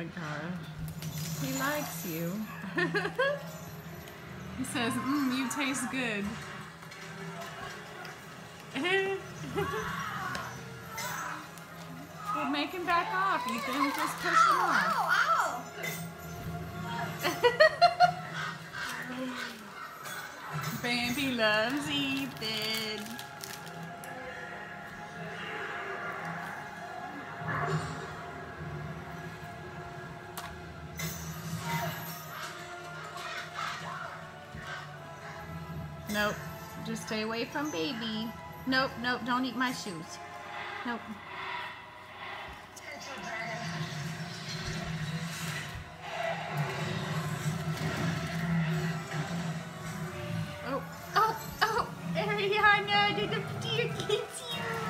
my gosh. He likes you. he says, mmm, you taste good. well, make him back off, You can Just push him off. Ow, Bambi loves Ethan. Nope. Just stay away from baby. Nope, nope, don't eat my shoes. Nope. Oh, oh, oh, Ariana, did the deer gets you.